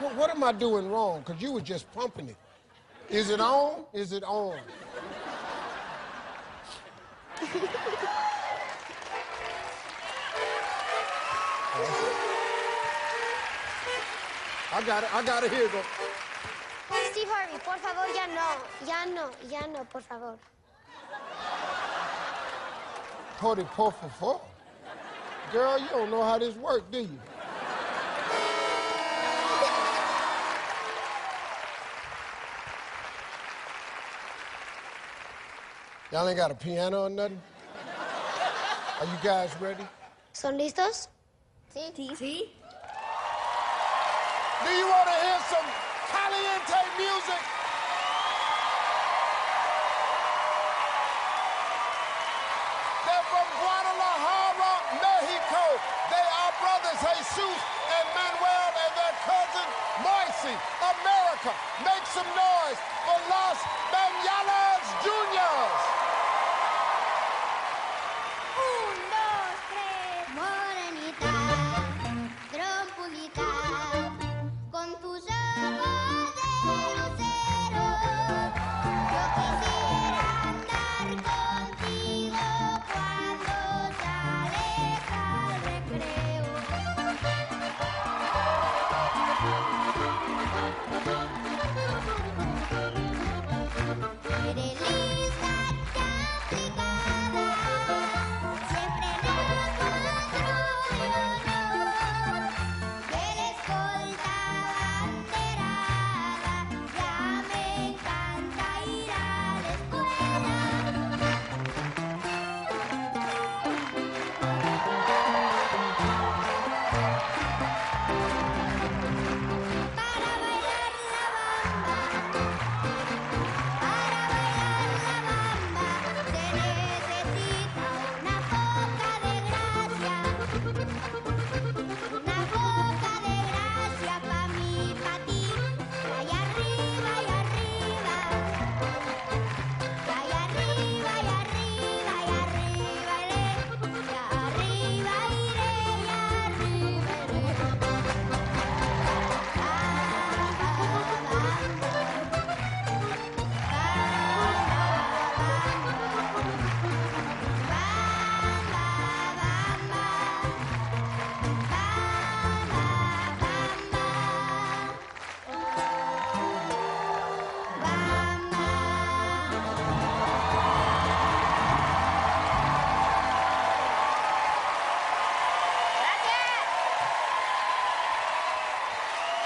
What, what am I doing wrong? Because you were just pumping it. Is it on? Is it on? I got it. I got it. Here go. Steve Harvey, por favor, ya no. Ya no, ya no, por favor. Forty por favor. Girl, you don't know how this works, do you? Y'all ain't got a piano or nothing? Are you guys ready? ¿Son listos? Sí. Sí. Do you want to hear some caliente music? They're from Guadalajara, Mexico. They are brothers Jesus and Manuel and their cousin Moisey. America, make some noise for Los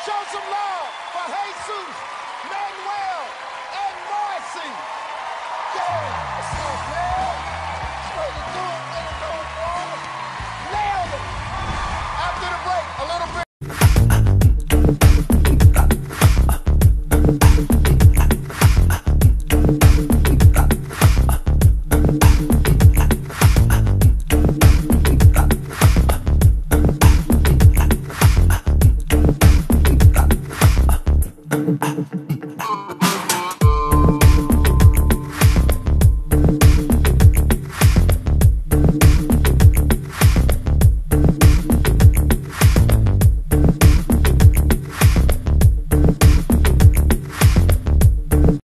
Show some love for Jesus, Manuel, and Marcy. Yeah?